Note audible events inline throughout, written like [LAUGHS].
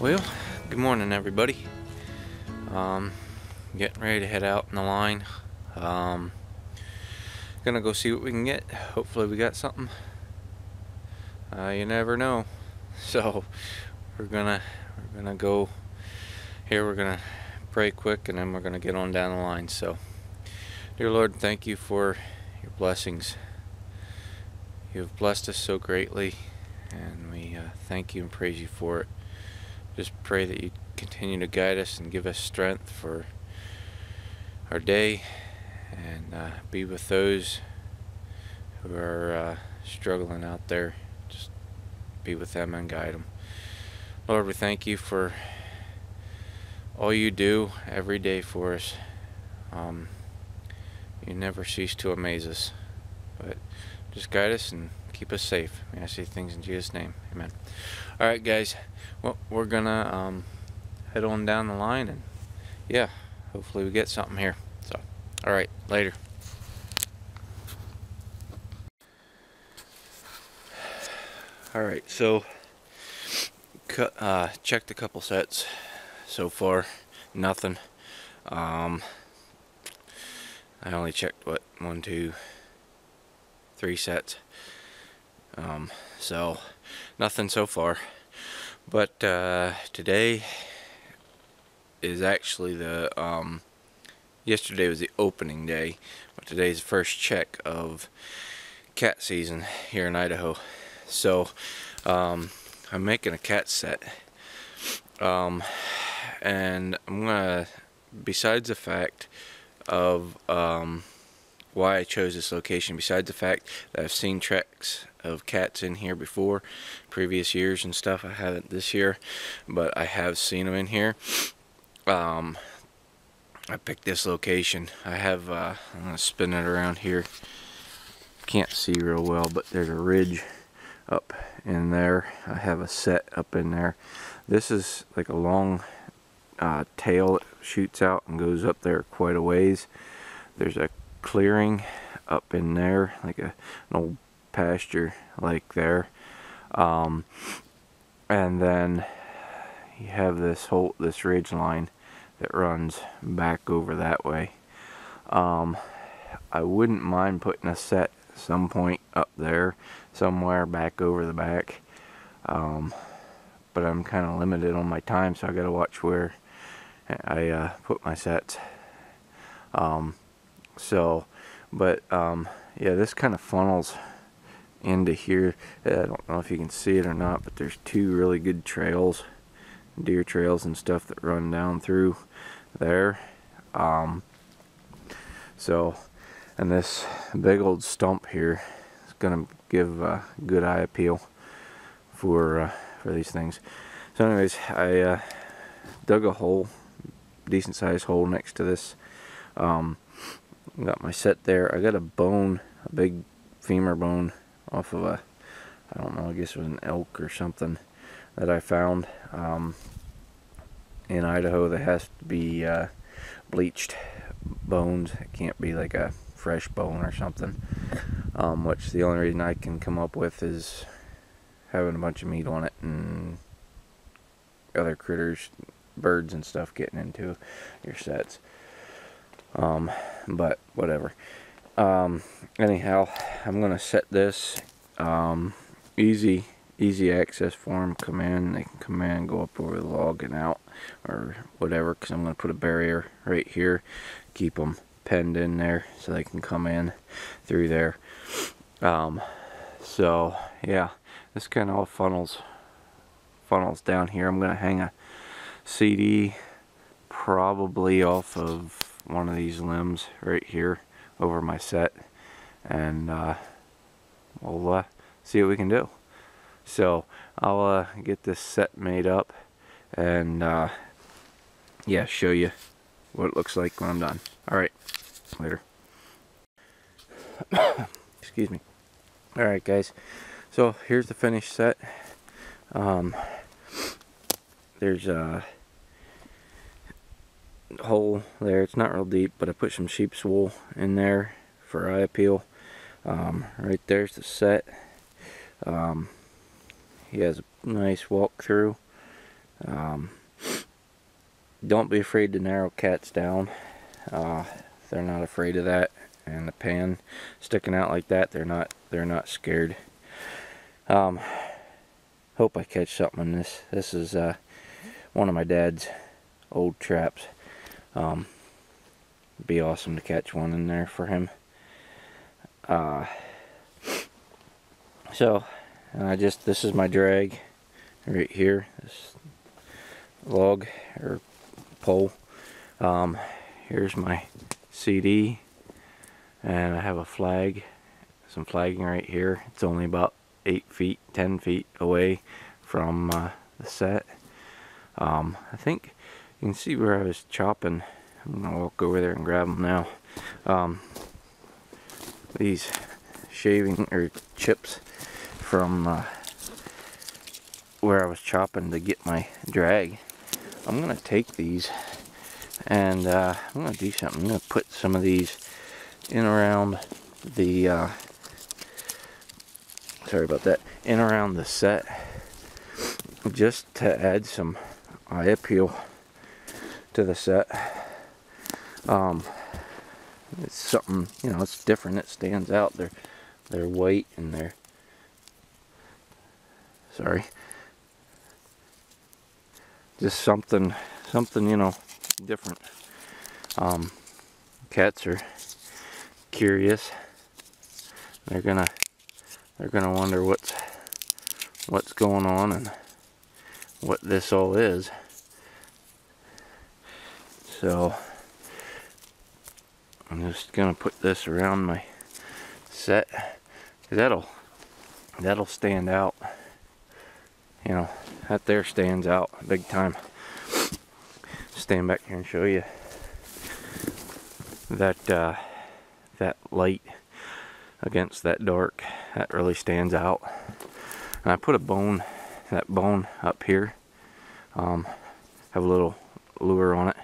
Well, good morning everybody. Um, getting ready to head out in the line. Um, gonna go see what we can get. Hopefully we got something. Uh, you never know. [LAUGHS] So we're gonna we're gonna go here. We're gonna pray quick and then we're gonna get on down the line. So, dear Lord, thank you for your blessings. You have blessed us so greatly, and we uh, thank you and praise you for it just pray that you continue to guide us and give us strength for our day and uh, be with those who are uh, struggling out there. Just be with them and guide them. Lord, we thank you for all you do every day for us. Um, you never cease to amaze us. But just guide us and keep us safe. May I say things in Jesus' name. Amen. All right, guys. Well, we're gonna um, head on down the line, and yeah, hopefully we get something here. So, all right, later. All right, so uh, checked a couple sets so far. Nothing. Um, I only checked what one, two, three sets. Um, so nothing so far. But uh, today is actually the um, yesterday was the opening day, but today's the first check of cat season here in Idaho. So um, I'm making a cat set, um, and I'm gonna. Besides the fact of um, why I chose this location, besides the fact that I've seen tracks of cats in here before, previous years and stuff. I haven't this year, but I have seen them in here. Um, I picked this location. I have, uh, I'm to spin it around here. Can't see real well, but there's a ridge up in there. I have a set up in there. This is like a long uh, tail that shoots out and goes up there quite a ways. There's a clearing up in there, like a, an old pasture like there. Um, and then you have this whole this ridge line that runs back over that way. Um, I wouldn't mind putting a set some point up there somewhere back over the back. Um, but I'm kind of limited on my time, so I got to watch where I uh, put my sets. Um, so, but um, yeah, this kind of funnels into here. I don't know if you can see it or not, but there's two really good trails, deer trails and stuff that run down through there. Um, so, and this big old stump here is going to give a good eye appeal for uh, for these things. So anyways, I uh, dug a hole, decent sized hole next to this. Um, got my set there. I got a bone, a big femur bone off of a, I don't know, I guess it was an elk or something that I found um, in Idaho that has to be uh, bleached bones. It can't be like a fresh bone or something. Um, which the only reason I can come up with is having a bunch of meat on it and other critters, birds and stuff getting into your sets. Um, but whatever. Um, anyhow, I'm going to set this um, easy easy access for them. Come in, they can come in, go up over the log and out or whatever because I'm going to put a barrier right here. Keep them penned in there so they can come in through there. Um, so yeah, this kind of all funnels funnels down here. I'm going to hang a CD probably off of one of these limbs right here over my set and uh, we'll uh, see what we can do. So I'll uh, get this set made up and uh, yeah, show you what it looks like when I'm done. Alright, later. [COUGHS] Excuse me. Alright guys, so here's the finished set. Um, there's a hole there. It's not real deep, but I put some sheep's wool in there for eye appeal. Um, right there's the set. Um, he has a nice walk through Um, don't be afraid to narrow cats down. Uh, they're not afraid of that. And the pan sticking out like that, they're not they're not scared. Um, hope I catch something in this. This is uh, one of my dad's old traps. Um, be awesome to catch one in there for him. Uh, so, I just, this is my drag right here. This log or pole. Um, here's my CD and I have a flag some flagging right here it's only about 8 feet 10 feet away from uh, the set um, I think you can see where I was chopping. I'm gonna walk over there and grab them now. Um, these shaving or chips from uh, where I was chopping to get my drag. I'm gonna take these and uh, I'm gonna do something. I'm gonna put some of these in around the uh, sorry about that in around the set just to add some eye appeal to the set. Um, it's something you know it's different. It stands out. They're white and they're sorry. Just something something you know different. Um, cats are curious. They're gonna they're gonna wonder what's what's going on and what this all is. So I'm just gonna put this around my set. That'll that'll stand out. You know, that there stands out big time. Stand back here and show you that uh, that light against that dark that really stands out and I put a bone that bone up here um, have a little lure on it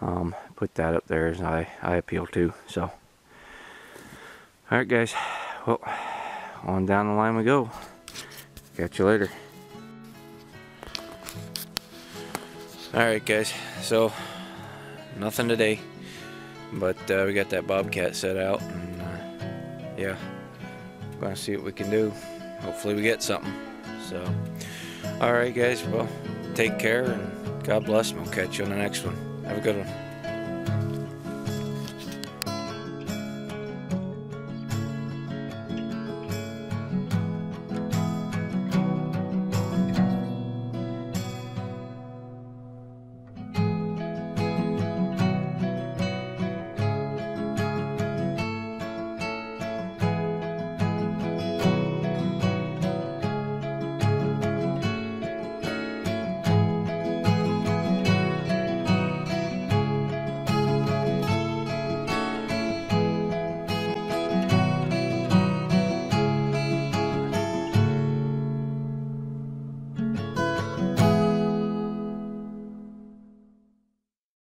um, put that up there as I, eye appeal to so alright guys well on down the line we go catch you later alright guys so nothing today but uh, we got that bobcat set out, and uh, yeah, gonna see what we can do. Hopefully, we get something. So, all right, guys. Well, take care and God bless, and we'll catch you on the next one. Have a good one.